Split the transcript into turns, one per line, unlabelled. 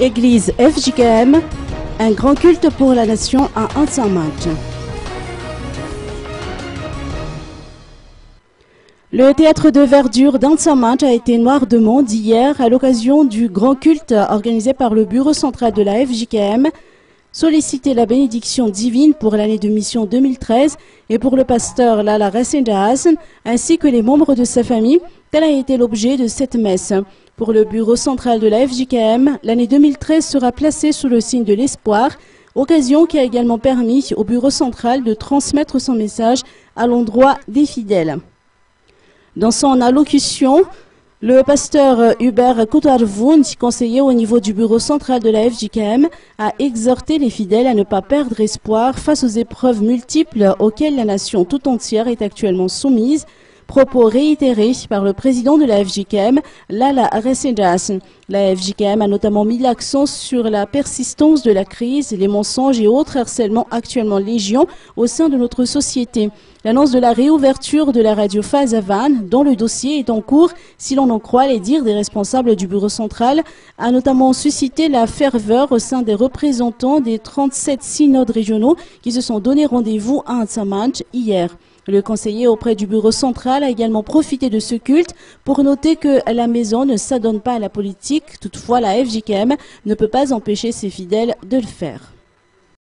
Église FJKM, un grand culte pour la nation à Ansamat. Le théâtre de verdure d'Ansamat a été noir de monde hier à l'occasion du grand culte organisé par le bureau central de la FJKM solliciter la bénédiction divine pour l'année de mission 2013 et pour le pasteur Lala Racinda ainsi que les membres de sa famille. Tel a été l'objet de cette messe. Pour le bureau central de la FJKM, l'année 2013 sera placée sous le signe de l'espoir, occasion qui a également permis au bureau central de transmettre son message à l'endroit des fidèles. Dans son allocution, le pasteur Hubert Koutarvoun, conseiller au niveau du bureau central de la FJKM, a exhorté les fidèles à ne pas perdre espoir face aux épreuves multiples auxquelles la nation tout entière est actuellement soumise Propos réitérés par le président de la FJKM, Lala Resendas. La FJKM a notamment mis l'accent sur la persistance de la crise, les mensonges et autres harcèlements actuellement légion au sein de notre société. L'annonce de la réouverture de la radio Fazavan, dont le dossier est en cours, si l'on en croit les dires des responsables du bureau central, a notamment suscité la ferveur au sein des représentants des 37 synodes régionaux qui se sont donné rendez-vous à Ansamanch hier. Le conseiller auprès du bureau central a également profité de ce culte pour noter que la maison ne s'adonne pas à la politique. Toutefois, la FJKM ne peut pas empêcher ses fidèles de le faire.